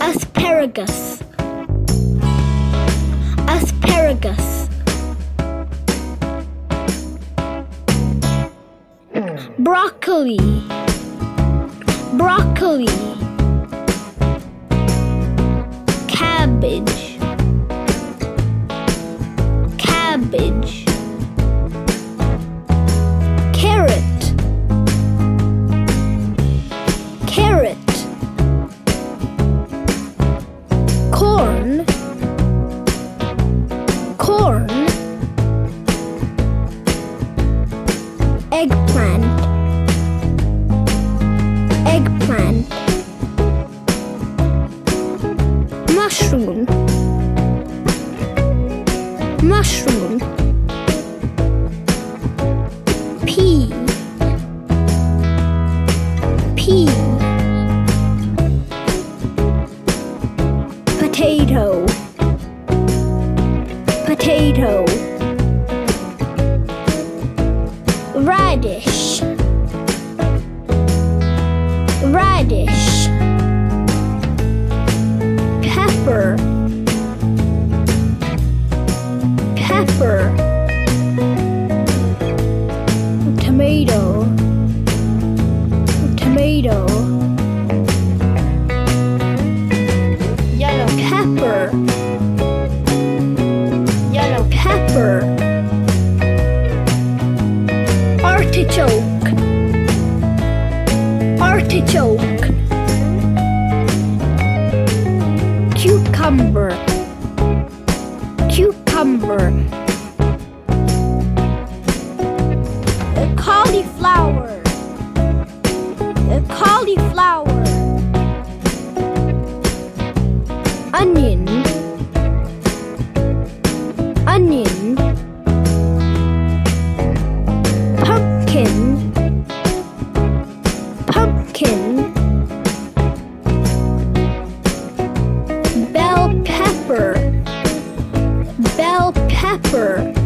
Asparagus. Asparagus. Broccoli. Broccoli. Cabbage. Carrot. Carrot. corn corn eggplant eggplant mushroom. Pea. Pea. Potato. Potato. Radish. Radish pepper tomato tomato yellow pepper yellow pepper artichoke artichoke cucumber cucumber cauliflower, onion, onion, pumpkin, pumpkin, bell pepper, bell pepper.